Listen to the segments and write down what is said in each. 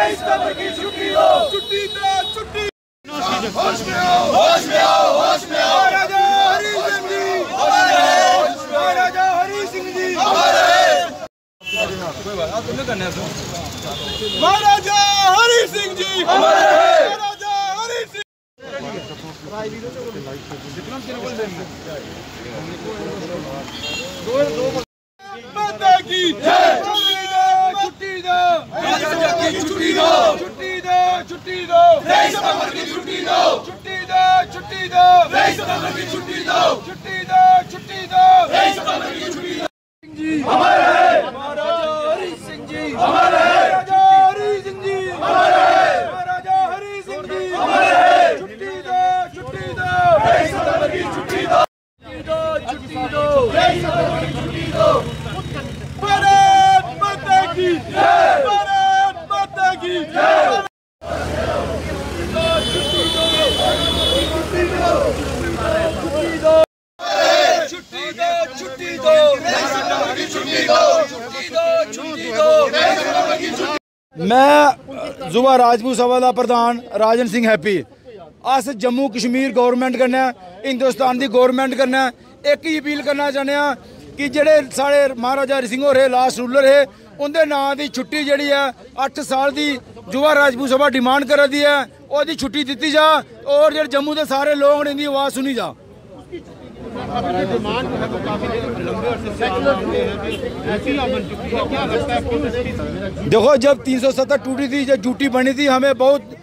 तेईस नवंबर की छुट्टी दो छुट्टी दो छुट्टी। होश में आओ होश में आओ होश में आओ। महाराजा हरि सिंह जी। महाराजा हरि सिंह जी। महाराजा हरि सिंह जी। महाराजा हरि सिंह माता की जय छुट्टी दो छुट्टी दो छुट्टी दो छुट्टी दो तेईस नवंबर की छुट्टी दो। छुट्टी दो छुट्टी दो। तेईस नवंबर की छुट्टी दो। छुट्टी दो छुट्टी दो तेईस नवंबर की छुट्टी दो। जी हमारे महाराजा हरि सिंह जी हमारे महाराजा हरि सिंह जी हमारे महाराजा हरि सिंह जी हमारे छुट्टी दो। छुट्टी दो तेईस नवंबर की छुट्टी दो। छुट्टी दो तेईस नवंबर की छुट्टी दो। छुट्टी दो छुट्टी दो छुट्टी दो छुट्टी दो छुट्टी दो मैं जुबा राजपूत सभा ਦਾ ਪ੍ਰਧਾਨ Rajan Singh Happy as Jammu Kashmir government ਕਰਨਾ ਹਿੰਦੁਸਤਾਨ ਦੀ ਗਵਰਨਮੈਂਟ ਕਰਨਾ ਇੱਕ ਹੀ ਅਪੀਲ ਕਰਨਾ ਚਾਹੁੰਦੇ ਆ ਕਿ ਜਿਹੜੇ ਸਾਡੇ ਮਹਾਰਾਜਾ ਹਰੀ ਸਿੰਘ ਹੋਰੇ ਲਾਸਟ ਰੂਲਰ ਹੈ ਉਹਦੇ ਨਾਂ ਦੀ ਛੁੱਟੀ ਜਿਹੜੀ ਹੈ 8 ਸਾਲ ਦੀ ਜੁਵਾ ਰਾਜਪੂਤ ਸਭਾ ਡਿਮਾਂਡ ਕਰ ਰਹੀ ਹੈ ਉਹਦੀ ਛੁੱਟੀ ਦਿੱਤੀ ਜਾ ਔਰ ਜਿਹੜੇ ਜੰਮੂ ਦੇ ਸਾਰੇ ਲੋਕ ਨੇ ਇਹਦੀ ਆਵਾਜ਼ ਸੁਣੀ ਜਾ देखो जब 370 टूटी थी जब ड्यूटी बनी थी हमें बहुत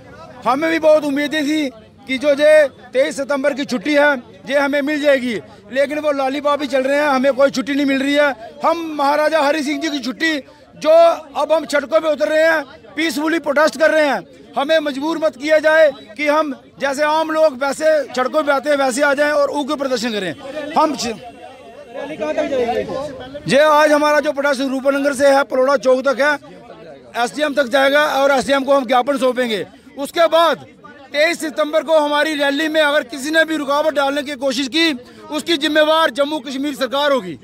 हमें भी बहुत उम्मीदें थी कि जो जे तेईस सितंबर की छुट्टी है ये हमें मिल जाएगी लेकिन वो लॉलीपॉप ही चल रहे हैं हमें कोई छुट्टी नहीं मिल रही है हम महाराजा हरि सिंह जी की छुट्टी जो अब हम सड़कों पे उतर रहे हैं पीसफुली प्रोटेस्ट कर रहे हैं। हमें मजबूर मत किया जाए कि हम जैसे आम लोग वैसे सड़कों पे आते हैं, वैसे आ जाएँ और उग्र प्रदर्शन करें। हम ये आज हमारा जो प्रोटेस्ट रूपनगर से है, पलोड़ा चौक तक है एसडीएम तक जाएगा और एसडीएम को हम ज्ञापन सौंपेंगे। उसके बाद तेईस सितंबर को हमारी रैली में अगर किसी ने भी रुकावट डालने की कोशिश की, उसकी जिम्मेवार जम्मू कश्मीर सरकार होगी।